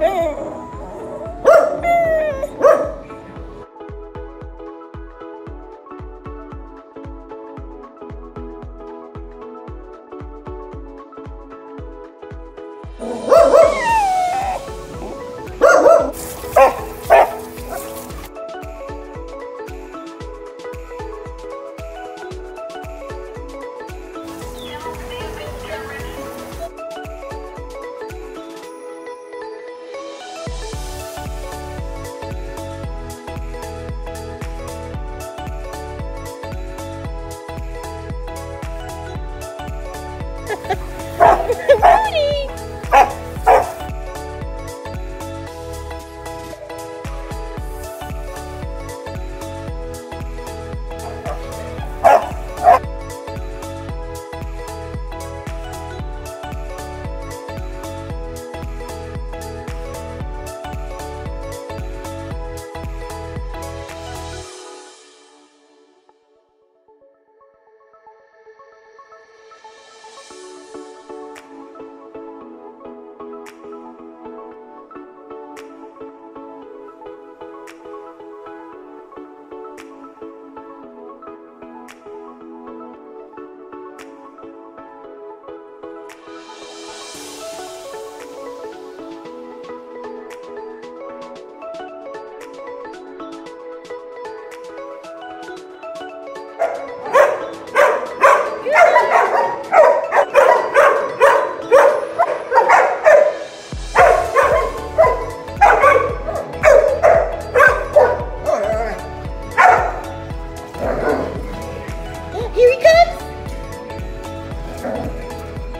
Oh!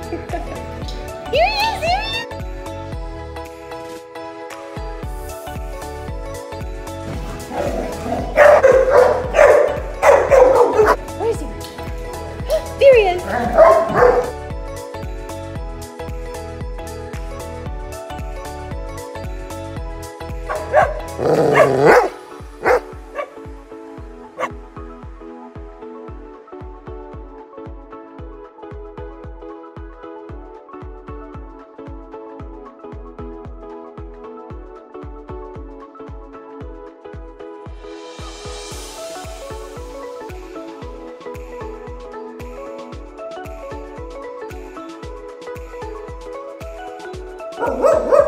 ハハハハ! Woof, woof!